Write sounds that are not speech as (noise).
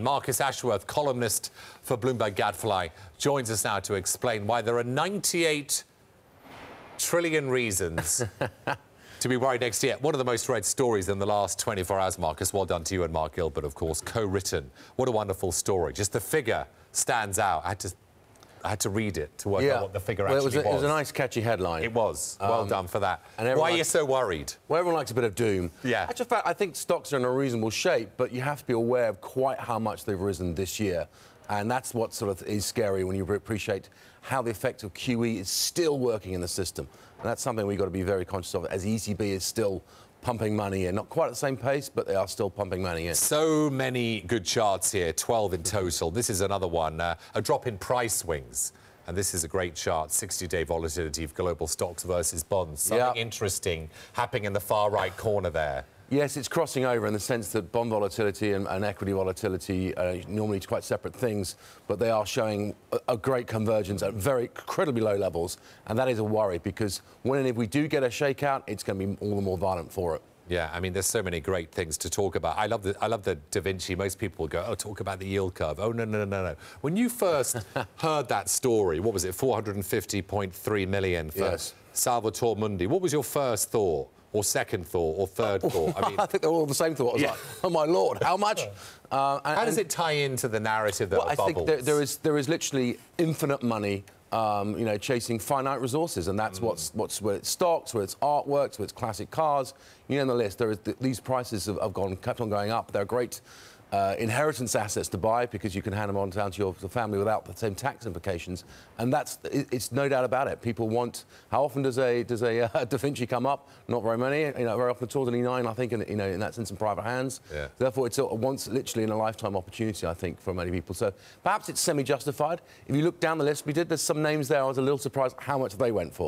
Marcus Ashworth, columnist for Bloomberg Gadfly, joins us now to explain why there are 98 trillion reasons (laughs) to be worried next year. One of the most read stories in the last 24 hours, Marcus. Well done to you and Mark Gilbert, of course, co-written. What a wonderful story. Just the figure stands out. I had to, I had to read it to work yeah. out what the figure well, actually was. A, it was a nice, catchy headline. It was. Well Um, done for that. and Why are you so worried? Well, everyone likes a bit of doom. Yeah. Actually, fact, I think stocks are in a reasonable shape, but you have to be aware of quite how much they've risen this year. And that's what sort of is scary when you appreciate how the effect of QE is still working in the system. And that's something we've got to be very conscious of, as ECB is still pumping money in. Not quite at the same pace, but they are still pumping money in. So many good charts here, 12 in total. This is another one, uh, a drop in price swings. And this is a great chart, 60-day volatility of global stocks versus bonds. Something Yeah. interesting happening in the far right corner there. Yes, it's crossing over in the sense that bond volatility and, and equity volatility are normally quite separate things, but they are showing a, a great convergence at very incredibly low levels, and that is a worry because when and if we do get a shakeout, it's going to be all the more violent for it. Yeah, I mean, there's so many great things to talk about. I love the, I love the Da Vinci. Most people go, oh, talk about the yield curve. Oh, no, no, no, no, no. When you first (laughs) heard that story, what was it, 450.3 million for Yes. Salvator Mundi? What was your first thought, or second thought, or third thought? I (laughs) mean, I think they're all the same thought. I was Yeah. like, oh my lord, how much? (laughs) Uh, and- how does it tie into the narrative that Well, I bubbles? think there, there is there is literally infinite money, um, you know, chasing finite resources, and that's what's what's where it's stocks, where it's artworks, where it's classic cars. You know, the list. There is these prices have, have gone kept on going up. They're great. Uh, inheritance assets to buy because you can hand them on down to your family without the same tax implications, and that's it, it's no doubt about it. People want. How often does a does a (laughs) uh, Da Vinci come up? Not very many. You know, very often towards the nine, I think, in, you know, in that sense, in private hands. Yeah. Therefore, it's a once, literally in a lifetime opportunity, I think, for many people. So perhaps it's semi-justified. If you look down the list, we did. There's some names there. I was a little surprised how much they went for.